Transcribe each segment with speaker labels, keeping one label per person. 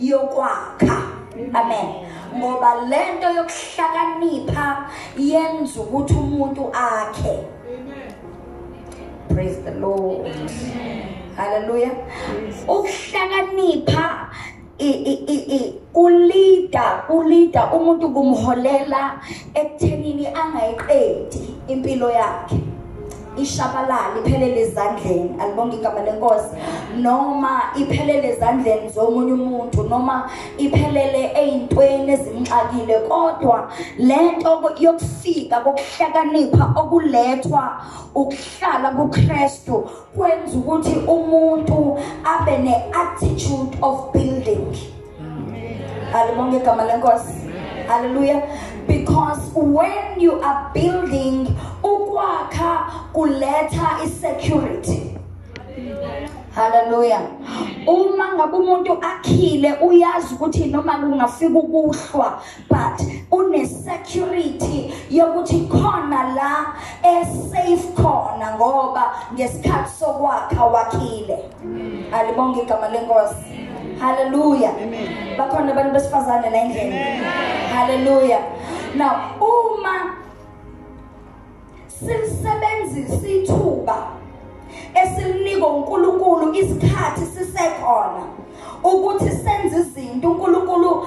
Speaker 1: yokwakha. Amen. Ngoba lento yokuhlakanipha yenza ukuthi umuntu akhe. Praise the lord. Haleluya ukuhlakanipha i- i- i- i- ulida ulida umuntu kumholela ekuthenini angayiqedi impilo yakhe. Ishabalala iphelele ezandleni. Alibonge igama lenkosi. Noma iphelele ezandleni zomunye umuntu noma iphelele ey'ntweni ezimxakile kodwa lento yokufika kokuhlakanipha okulethwa ukuhlala kuKristu kwenza ukuthi umuntu abe ne-attitude of building. Alibonge igama lenkosi. Hallelujah. Because when you are building ukwakha kuletha isecurity. Haleluya uma ngabe umuntu akhile uyazi ukuthi noma kungafika ukuhlwa but une-security yokuthi khona la e-safe khona ngoba ngesikhathi sokwakha wakhile. Alibonge igama lenkosi. Haleluya bakhona abantu besifazane la endlini. Haleluya now uma silisebenzisa ithuba esilinikwa uNkulunkulu isikhathi sisekhona ukuthi senze izinto uNkulunkulu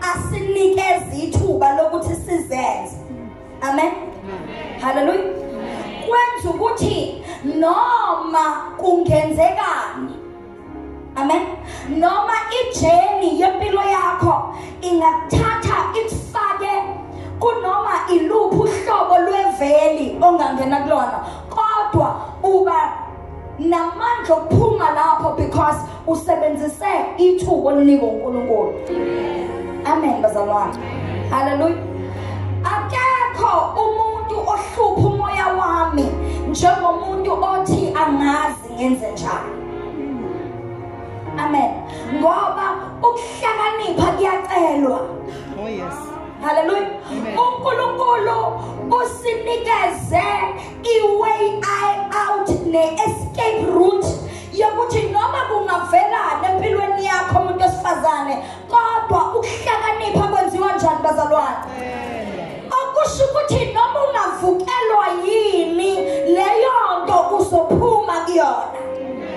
Speaker 1: asinikeza ithuba lokuthi sizenze. Amen? Haleluya kwenza ukuthi noma kungenzekani amen noma ijeni yempilo yakho ingakuthatha ikufake kunoma iluphi uhlobo lweveli ongangena kulona kodwa uba namandla okuphuma lapho because usebenzise ithuba olinikwa uNkulunkulu. Amen bazalwane. Haleluya akekho umuntu ohlupha umoya wami njengomuntu othi angazi ngenze njani. Amen. Ngoba ukuhlakanipha kuyacelwa
Speaker 2: Oh, yes.
Speaker 1: Haleluya uNkulunkulu usinikeze iway out ne-escape route yokuthi noma kungavelana empilweni yakho umuntu wesifazane kodwa ukuhlakanipha kwenziwa njani bazalwane? Okusho ukuthi noma ungavukelwa yini leyo nto uzophuma kuyona.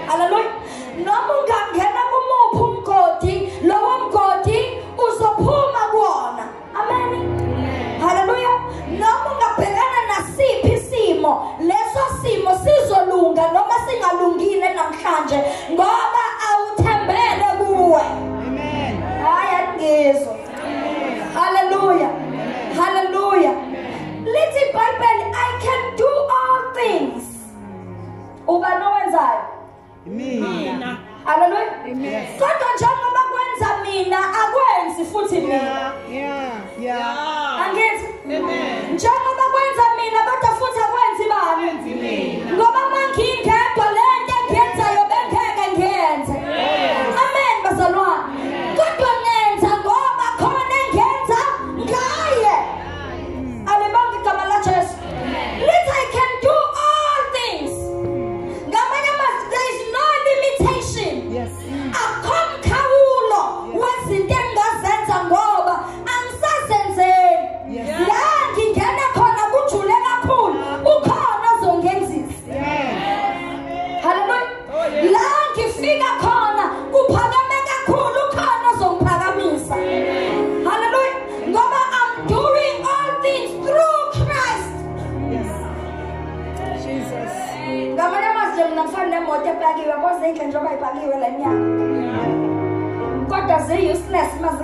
Speaker 1: Haleluya noma
Speaker 2: mina
Speaker 1: akwenzi futhi mina
Speaker 2: Yeah. Yeah.
Speaker 1: Angithi njengoba kwenza mina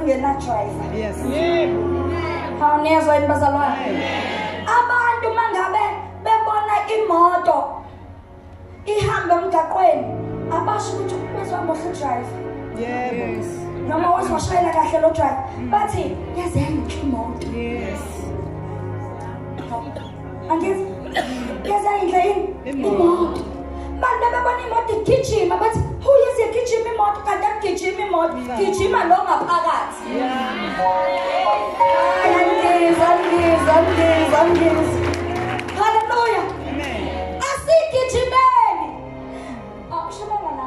Speaker 1: uma zingena-driver
Speaker 2: Yes.
Speaker 1: awunezwa yini bazalwane abantu uma ngabe bebona imoto. Ihamba emgaqweni. Abasho ukuthi bezohamba ohle driver
Speaker 2: Yes.
Speaker 1: noma wazwashayela kahle lo driver mm. bathi yaze yayinhle imoto.
Speaker 2: Yes.
Speaker 1: angithi yaze yayinhle yini gijima lo ngaphakathi. Hayi, angizwa angizwa angizwa angizwa haleluya
Speaker 2: Amen.
Speaker 1: asigijimeni.
Speaker 2: Ah,
Speaker 1: Awushabanga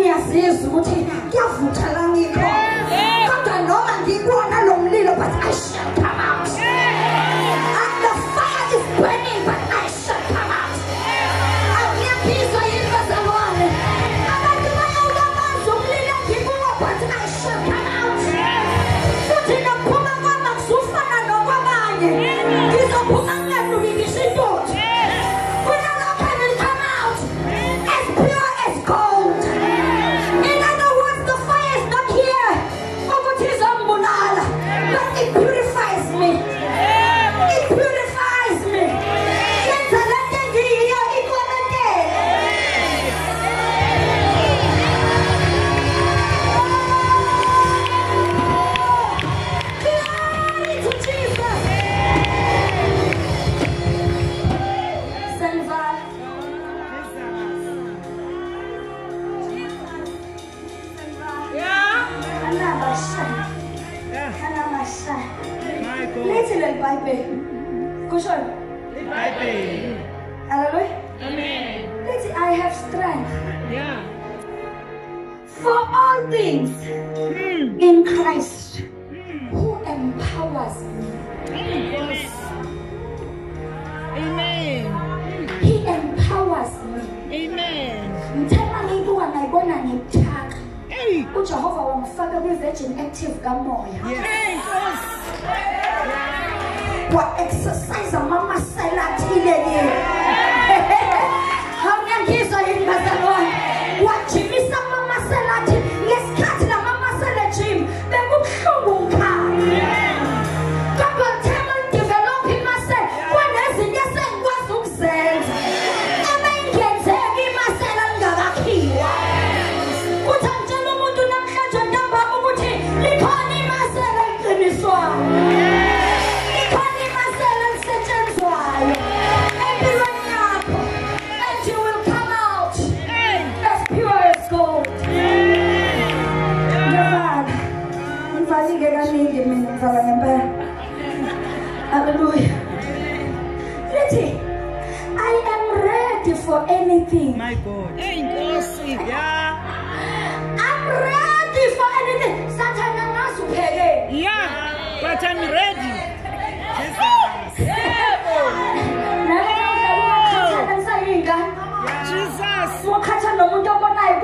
Speaker 1: 哎呀死也死不去掉浮沉了。Amen. Let's I have strength. For all things in Christ who empowers me.
Speaker 2: Amen.
Speaker 1: He empowers me.
Speaker 2: Amen.
Speaker 1: Neighbor and
Speaker 2: hey.
Speaker 1: ujehova wangifaka kwi-virgin active kamoya. Wa-exercise amamasela athile kini awungangizwa yini bazalwane wajimisa amamasela athile. I am ready for anything.
Speaker 2: My God. Yeah.
Speaker 1: I'm ready for anything. Satan
Speaker 2: Yeah, but I'm ready. Jesus.
Speaker 1: Yes. nomuntu obonayo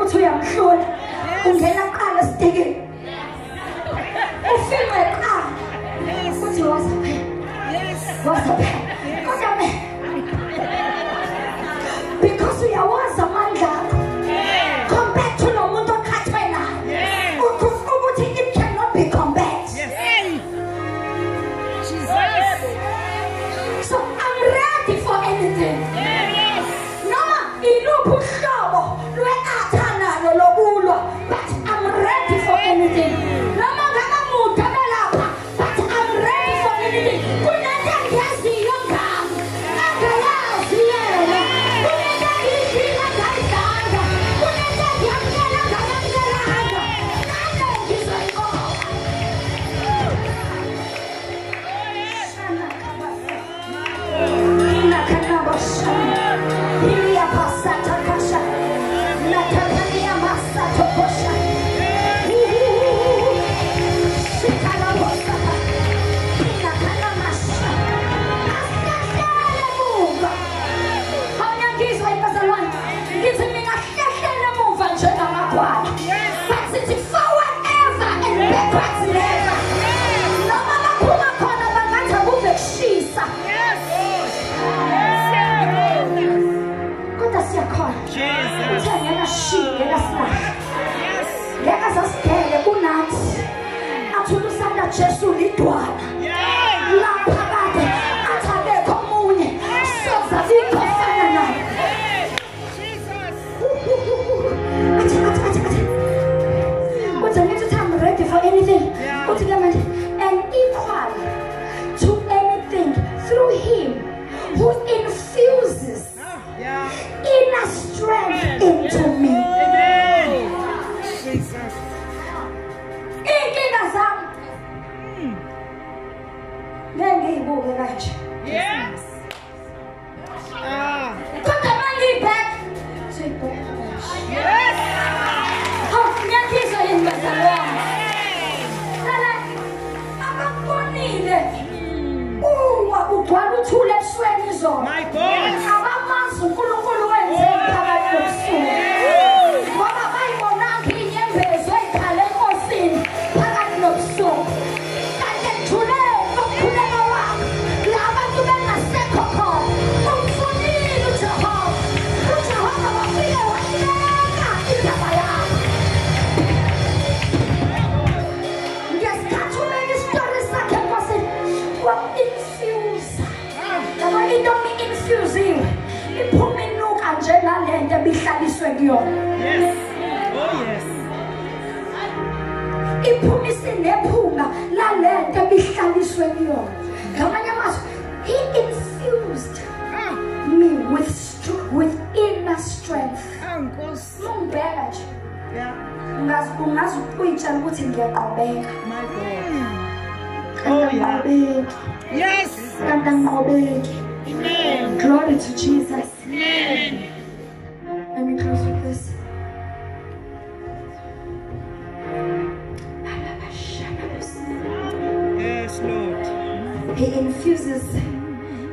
Speaker 1: usiziwe iphuma
Speaker 2: inuka njengale
Speaker 1: nto ebihlaliswe kuyona.
Speaker 2: Yes. iphuma
Speaker 1: isinephunga lale nto ebihlaliswe kuyona. Ngamanye
Speaker 2: i-infused
Speaker 1: me with, with inner strength. Nje. Ukuthi ngiyaqobeka. Kanti kanti
Speaker 2: Amen.
Speaker 1: glory to jesus
Speaker 2: Amen.
Speaker 1: let me close with this
Speaker 2: Yes, Lord.
Speaker 1: He infuses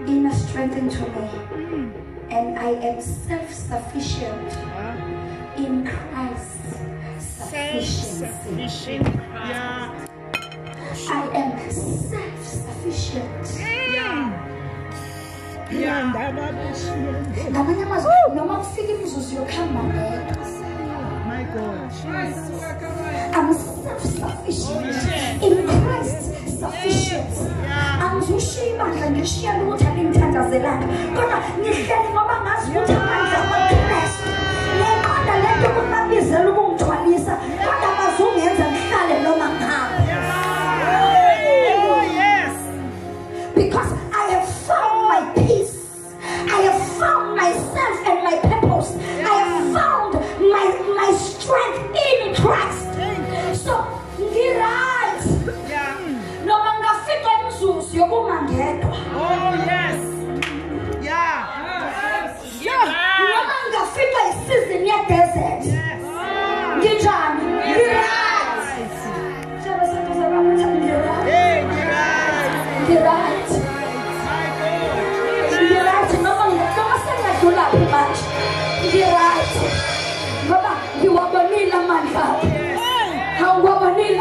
Speaker 1: inner strength into me, and I am self sufficient
Speaker 2: Ah,
Speaker 1: in Christ's sufficiency.
Speaker 2: Self-sufficient. Yeah.
Speaker 1: I am self sufficient.
Speaker 2: Yeah. Ndababushiye.
Speaker 1: ngamanye amazwi noma kufika imizuzu yokuhamba ngedwa
Speaker 2: My God.
Speaker 1: I'm self-sufficient in Christ's sufficiency. Angizushiya ibandla ngishiya lutho engimthandazelanga kodwa ngihleli ngoba ngazi ukuthi amandla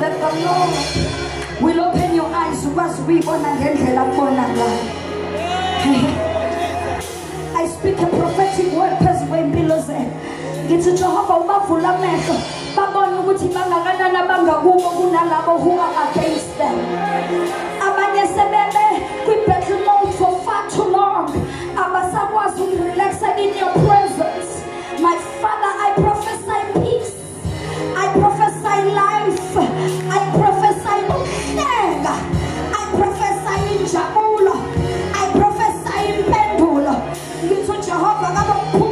Speaker 1: that the Lord will open your eyes. Ukwazi ukuyibona ngendlela akubona ngayo. I speak a prophetic word phezu kwey'mpilo zenu ngithi jehova ubavula amehlo babone ukuthi bangakanani abangakubo kunalabo who are against them? Abanye sebebe kwi-battle mode for far too long. Abasakwazi ukurelaxa in your presence palavra pura.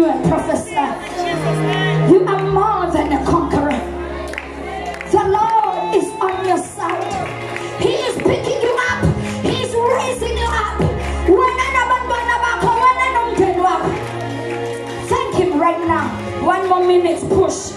Speaker 1: you and prophesy. You are more than a conqueror. The Lord is on your side. He is picking you up. He is raising you up. Thank Him right now. One more minute, push.